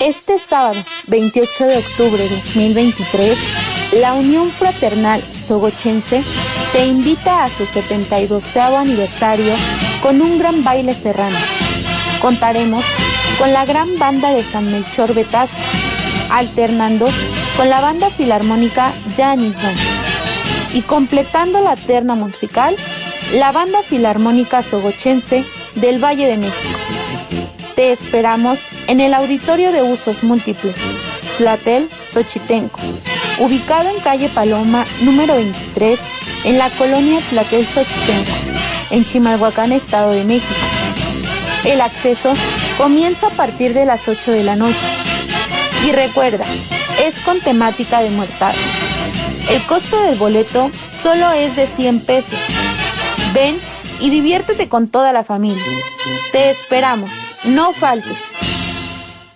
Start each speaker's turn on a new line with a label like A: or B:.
A: Este sábado, 28 de octubre de 2023, la Unión Fraternal Sogochense te invita a su 72 aniversario con un gran baile serrano. Contaremos con la gran banda de San Melchor Betaz, alternando con la banda filarmónica Janis Band. Y completando la terna musical, la banda filarmónica sogochense del Valle de México. Te esperamos en el Auditorio de Usos Múltiples, Platel Xochitenco, ubicado en calle Paloma número 23, en la colonia Platel Xochitenco, en Chimalhuacán, Estado de México. El acceso comienza a partir de las 8 de la noche. Y recuerda, es con temática de muertado. El costo del boleto solo es de 100 pesos. Ven y diviértete con toda la familia. Te esperamos, no faltes.